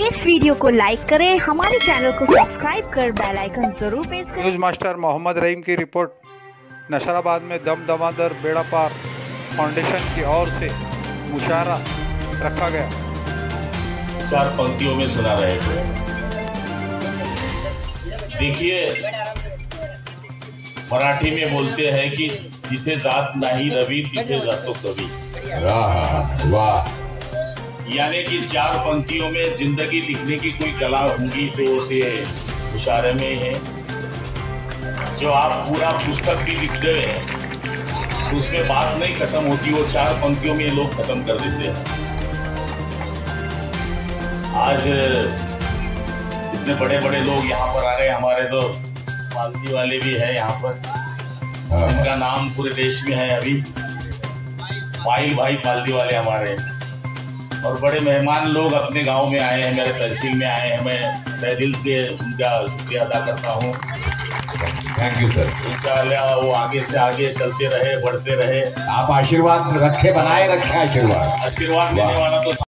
इस वीडियो को लाइक करें हमारे चैनल को सब्सक्राइब कर बेल आइकन ज़रूर प्रेस करें। न्यूज़ मास्टर मोहम्मद रहीम की रिपोर्ट नशराबाद में दम दमादर बेड़ा पार फाउंडेशन की ओर से मुशायरा रखा गया। चार पंक्तियों में सुना रहे थे। देखिए मराठी में बोलते हैं कि जिथे जात नाही रवि तिथे जातो कवि। वाह वाह। यानी कि चार पंक्तियों में ज़िंदगी लिखने की कोई कला होगी तो उसे इशारे में है। जो आप पूरा पुस्तक भी लिखते हैं तो उसमें बात नहीं खत्म होती वो चार पंक्तियों में लोग खत्म कर देते हैं। आज इतने बड़े बड़े लोग यहाँ पर आ रहे हैं हमारे तो पालती वाले भी है यहाँ पर। हाँ, उनका नाम पूरे देश में है अभी। पाइल भाई पालती वाले हमारे। और बड़े मेहमान लोग अपने गाँव में आए हैं मेरे तहसील में आए हैं। मैं तय दिल से उनका शुक्रिया अदा करता हूँ। थैंक यू सर इंशाल्लाह वो आगे से आगे चलते रहे बढ़ते रहे। आप आशीर्वाद रखे बनाए रखे आशीर्वाद। आशीर्वाद देने वाला तो